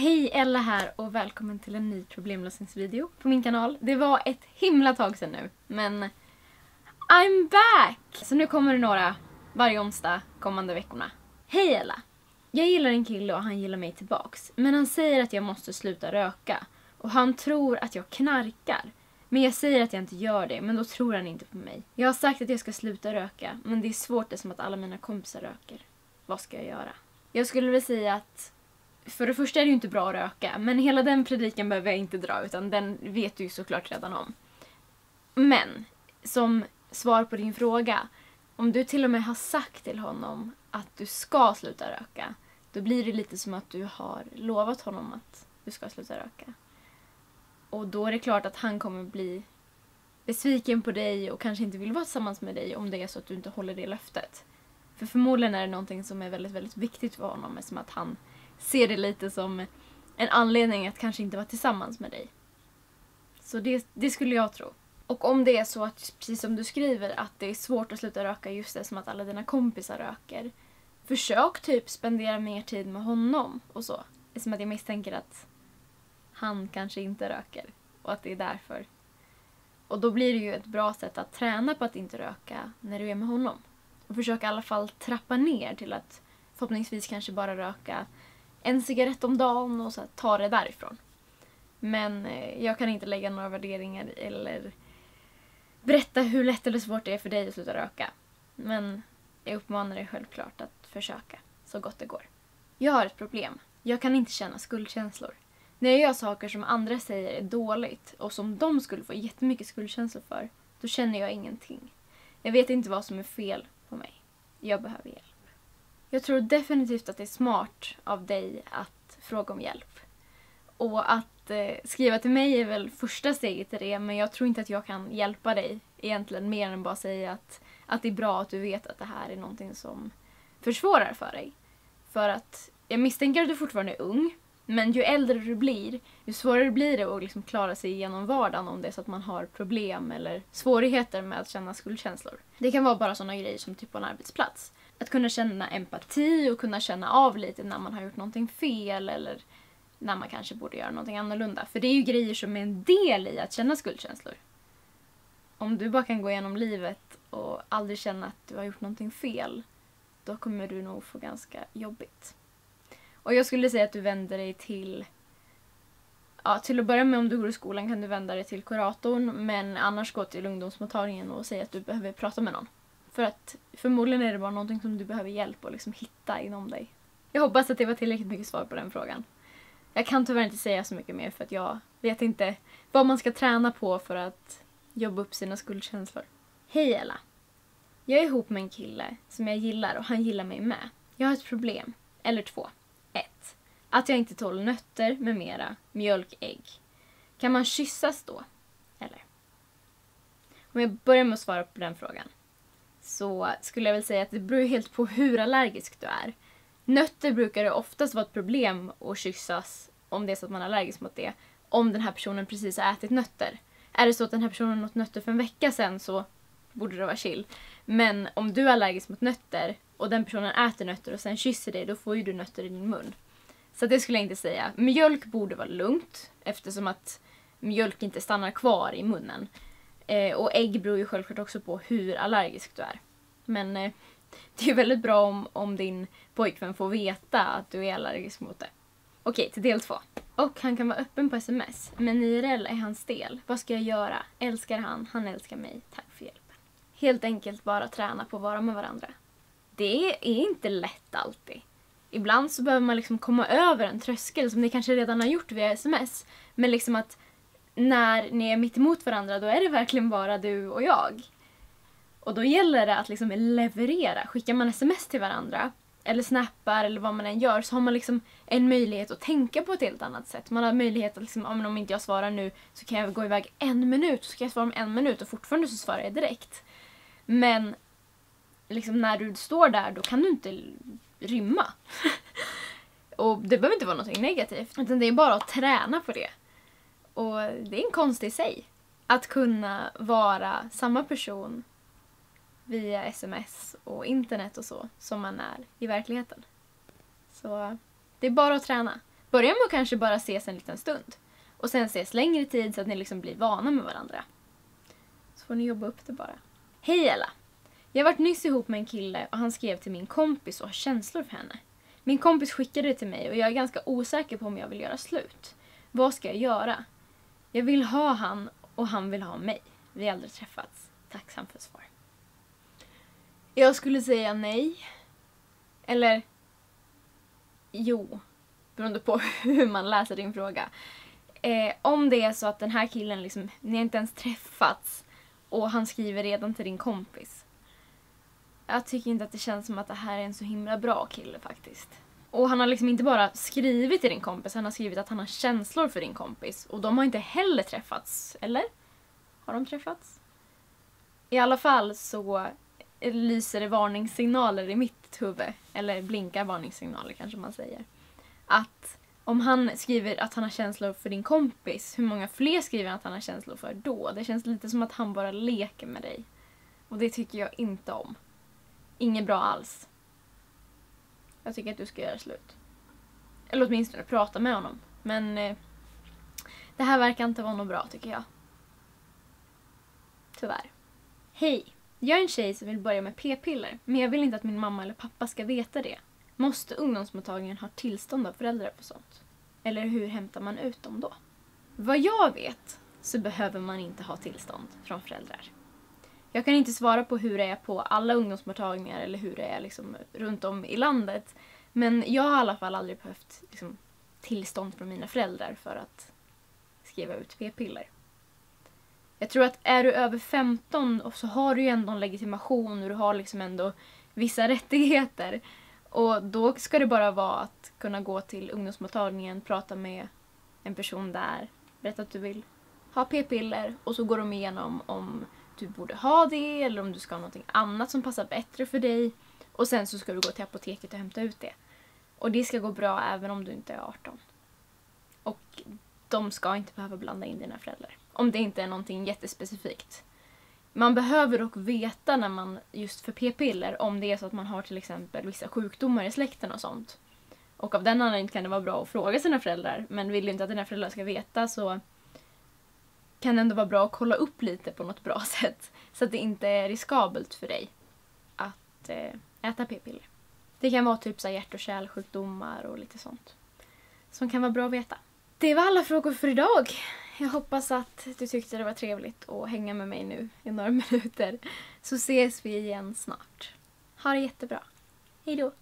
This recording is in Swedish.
Hej Ella här och välkommen till en ny problemlösningsvideo på min kanal. Det var ett himla tag sedan nu, men I'm back! Så nu kommer det några varje onsdag kommande veckorna. Hej Ella! Jag gillar en kille och han gillar mig tillbaks. Men han säger att jag måste sluta röka. Och han tror att jag knarkar. Men jag säger att jag inte gör det, men då tror han inte på mig. Jag har sagt att jag ska sluta röka, men det är svårt eftersom att alla mina kompisar röker. Vad ska jag göra? Jag skulle vilja säga att för det första är det ju inte bra att röka, men hela den predikan behöver jag inte dra, utan den vet du ju såklart redan om. Men, som svar på din fråga, om du till och med har sagt till honom att du ska sluta röka, då blir det lite som att du har lovat honom att du ska sluta röka. Och då är det klart att han kommer bli besviken på dig och kanske inte vill vara tillsammans med dig om det är så att du inte håller det löftet. För förmodligen är det någonting som är väldigt, väldigt viktigt för honom eftersom att han ser det lite som en anledning att kanske inte vara tillsammans med dig. Så det, det skulle jag tro. Och om det är så att, precis som du skriver, att det är svårt att sluta röka just det som att alla dina kompisar röker. Försök typ spendera mer tid med honom och så. Eftersom att jag misstänker att han kanske inte röker och att det är därför. Och då blir det ju ett bra sätt att träna på att inte röka när du är med honom. Och försök i alla fall trappa ner till att förhoppningsvis kanske bara röka en cigarett om dagen och så ta det därifrån. Men eh, jag kan inte lägga några värderingar eller berätta hur lätt eller svårt det är för dig att sluta röka. Men jag uppmanar dig självklart att försöka så gott det går. Jag har ett problem. Jag kan inte känna skuldkänslor. När jag gör saker som andra säger är dåligt och som de skulle få jättemycket skuldkänslor för, då känner jag ingenting. Jag vet inte vad som är fel på mig. Jag behöver hjälp. Jag tror definitivt att det är smart av dig att fråga om hjälp. Och att eh, skriva till mig är väl första steget till det, men jag tror inte att jag kan hjälpa dig egentligen mer än bara säga att, att det är bra att du vet att det här är någonting som försvårar för dig. För att jag misstänker att du fortfarande är ung, men ju äldre du blir, ju svårare blir det att liksom klara sig igenom vardagen om det är så att man har problem eller svårigheter med att känna skuldkänslor. Det kan vara bara sådana grejer som typ på en arbetsplats. Att kunna känna empati och kunna känna av lite när man har gjort någonting fel eller när man kanske borde göra någonting annorlunda. För det är ju grejer som är en del i att känna skuldkänslor. Om du bara kan gå igenom livet och aldrig känna att du har gjort någonting fel, då kommer du nog få ganska jobbigt. Och jag skulle säga att du vänder dig till Ja, till att börja med om du går i skolan kan du vända dig till kuratorn men annars gå till ungdomsmottagningen och säga att du behöver prata med någon. För att förmodligen är det bara någonting som du behöver hjälp att liksom hitta inom dig. Jag hoppas att det var tillräckligt mycket svar på den frågan. Jag kan tyvärr inte säga så mycket mer för att jag vet inte vad man ska träna på för att jobba upp sina skuldkänslor. Hej Ella! Jag är ihop med en kille som jag gillar och han gillar mig med. Jag har ett problem. Eller två. Ett. Att jag inte tål nötter med mera, mjölk, ägg. Kan man kyssas då? Eller? Om jag börjar med att svara på den frågan så skulle jag väl säga att det beror helt på hur allergisk du är. Nötter brukar det oftast vara ett problem att kyssas om det är så att man är allergisk mot det. Om den här personen precis har ätit nötter. Är det så att den här personen åt nötter för en vecka sedan så borde det vara chill. Men om du är allergisk mot nötter och den personen äter nötter och sen kysser dig, då får ju du nötter i din mun. Så det skulle jag inte säga. Mjölk borde vara lugnt eftersom att mjölk inte stannar kvar i munnen. Eh, och ägg beror ju självklart också på hur allergisk du är. Men eh, det är ju väldigt bra om, om din pojkvän får veta att du är allergisk mot det. Okej, till del två. Och han kan vara öppen på sms, men IRL är hans del. Vad ska jag göra? Älskar han? Han älskar mig. Tack för hjälpen. Helt enkelt bara träna på att vara med varandra. Det är inte lätt alltid. Ibland så behöver man liksom komma över en tröskel som ni kanske redan har gjort via sms. Men liksom att när ni är mitt emot varandra då är det verkligen bara du och jag. Och då gäller det att liksom leverera. Skickar man sms till varandra eller snappar eller vad man än gör så har man liksom en möjlighet att tänka på ett helt annat sätt. Man har möjlighet att liksom, om inte jag svarar nu så kan jag gå iväg en minut så kan jag svara om en minut och fortfarande så svarar jag direkt. Men liksom när du står där då kan du inte rymma. och det behöver inte vara något negativt utan det är bara att träna på det. Och det är en konst i sig. Att kunna vara samma person via sms och internet och så som man är i verkligheten. Så det är bara att träna. Börja med att kanske bara ses en liten stund. Och sen ses längre tid så att ni liksom blir vana med varandra. Så får ni jobba upp det bara. Hej Ella! Jag har varit nyss ihop med en kille och han skrev till min kompis och har känslor för henne. Min kompis skickade det till mig och jag är ganska osäker på om jag vill göra slut. Vad ska jag göra? Jag vill ha han och han vill ha mig. Vi har aldrig träffats. Tacksam för svar. Jag skulle säga nej. Eller jo, beroende på hur man läser din fråga. Eh, om det är så att den här killen, liksom, ni har inte ens träffats och han skriver redan till din kompis. Jag tycker inte att det känns som att det här är en så himla bra kille faktiskt. Och han har liksom inte bara skrivit till din kompis, han har skrivit att han har känslor för din kompis. Och de har inte heller träffats, eller? Har de träffats? I alla fall så lyser det varningssignaler i mitt huvud. Eller blinkar varningssignaler kanske man säger. Att om han skriver att han har känslor för din kompis, hur många fler skriver han att han har känslor för då? Det känns lite som att han bara leker med dig. Och det tycker jag inte om. Inget bra alls. Jag tycker att du ska göra slut. Eller åtminstone prata med honom. Men eh, det här verkar inte vara något bra tycker jag. Tyvärr. Hej! Jag är en tjej som vill börja med p-piller, men jag vill inte att min mamma eller pappa ska veta det. Måste ungdomsmottagningen ha tillstånd av föräldrar för sånt? Eller hur hämtar man ut dem då? Vad jag vet så behöver man inte ha tillstånd från föräldrar. Jag kan inte svara på hur det är på alla ungdomsmottagningar eller hur det är liksom runt om i landet. Men jag har i alla fall aldrig behövt liksom, tillstånd från mina föräldrar för att skriva ut p-piller. Jag tror att är du över 15 så har du ju ändå en legitimation och du har liksom ändå vissa rättigheter. Och då ska det bara vara att kunna gå till ungdomsmottagningen, prata med en person där, berätta att du vill ha p-piller och så går de igenom om du borde ha det eller om du ska ha något annat som passar bättre för dig. Och sen så ska du gå till apoteket och hämta ut det. Och det ska gå bra även om du inte är 18. Och de ska inte behöva blanda in dina föräldrar. Om det inte är någonting jättespecifikt. Man behöver dock veta när man, just för p-piller, om det är så att man har till exempel vissa sjukdomar i släkten och sånt. Och av den anledningen kan det vara bra att fråga sina föräldrar, men vill du inte att dina föräldrar ska veta så kan det ändå vara bra att kolla upp lite på något bra sätt. Så att det inte är riskabelt för dig att eh, äta p-piller. Det kan vara typ så hjärt och kärlsjukdomar och lite sånt. Som kan vara bra att veta. Det var alla frågor för idag. Jag hoppas att du tyckte det var trevligt att hänga med mig nu i några minuter. Så ses vi igen snart. Ha det jättebra. Hejdå!